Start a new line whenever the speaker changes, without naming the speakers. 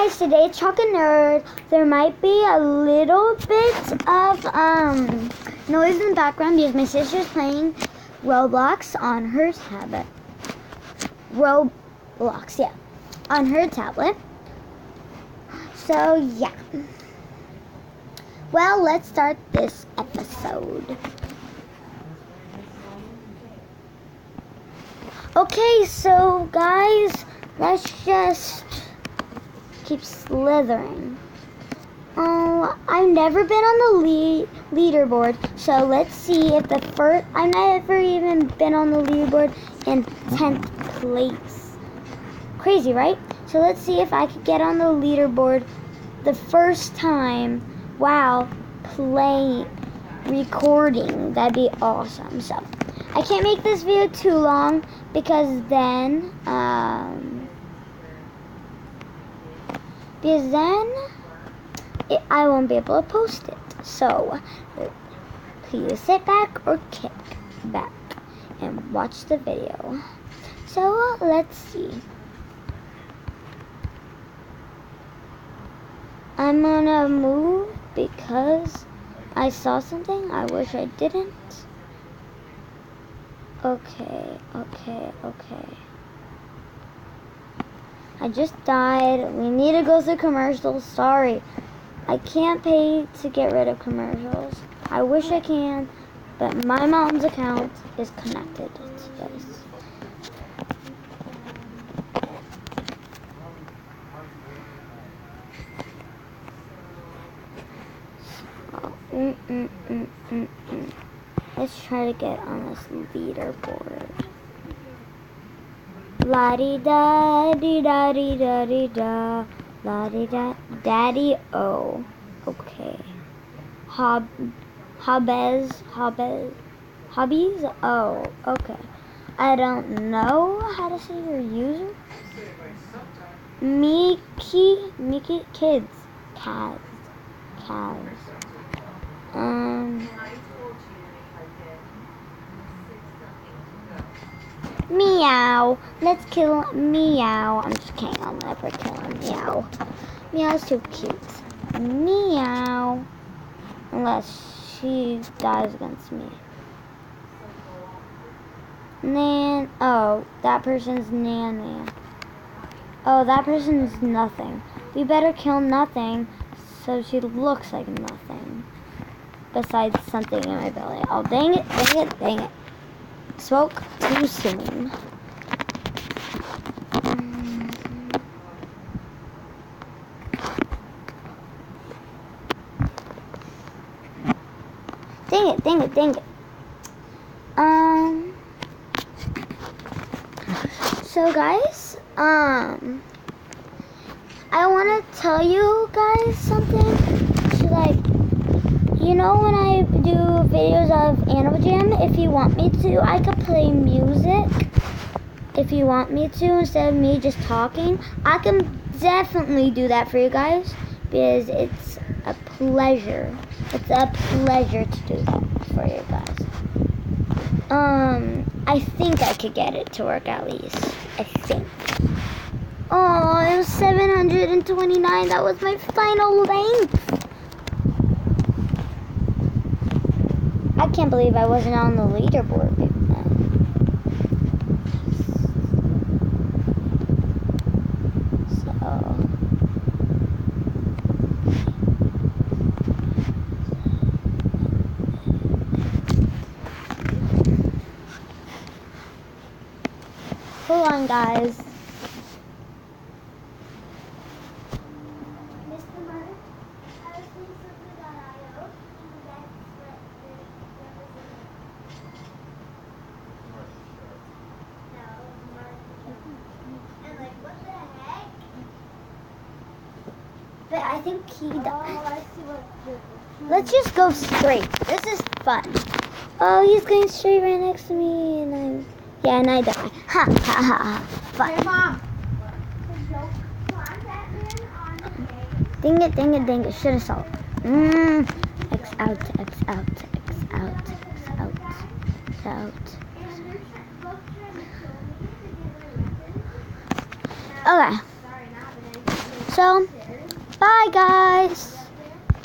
guys, today it's Chuck and Nerd. There might be a little bit of um noise in the background because my sister's playing Roblox on her tablet. Roblox, yeah, on her tablet. So yeah. Well, let's start this episode. Okay, so guys, let's just keep slithering. Oh, I've never been on the lead leaderboard, so let's see if the first. I've never even been on the leaderboard in 10th place. Crazy, right? So let's see if I could get on the leaderboard the first time while playing, recording. That'd be awesome. So I can't make this video too long because then, um, because then it, I won't be able to post it. So please sit back or kick back and watch the video. So let's see. I'm gonna move because I saw something I wish I didn't. Okay, okay, okay. I just died. We need to go through commercials. Sorry. I can't pay to get rid of commercials. I wish I can, but my mom's account is connected to this. Oh, mm, mm, mm, mm, mm. Let's try to get on this leaderboard. Di da di da di da di da. Di da. Daddy O. Okay. Hob. Hobbies. Hobbies. Hobbies? Oh, okay. I don't know how to say your user. Mickey. Mickey. Kids. Cats. Cows. Um. Meow. Let's kill Meow. I'm just kidding. I'll never kill him. Meow. Meow's too cute. Meow. Unless she dies against me. Nan. Oh, that person's Nan. Oh, that person's nothing. We better kill nothing so she looks like nothing. Besides something in my belly. Oh, dang it, dang it, dang it. Spoke too soon. Dang it, dang it, dang it. Um. So, guys, um. I want to tell you guys something. So, like, you know when I do videos of Animal Jam, if you want me to, I could play music. If you want me to, instead of me just talking, I can definitely do that for you guys because it's a pleasure. It's a pleasure to do that for you guys. Um, I think I could get it to work at least. I think. Oh, it was 729. That was my final length. Can't believe I wasn't on the leaderboard. Hold on, guys. But I think he died. Let's just go straight. This is fun. Oh, he's going straight right next to me, and I'm yeah, and I die. Ha ha ha ha. Fun. Ding it, ding it, ding it. Should have saw. Mmm. X out, X out, X out, X out, X out. Okay. So, bye guys.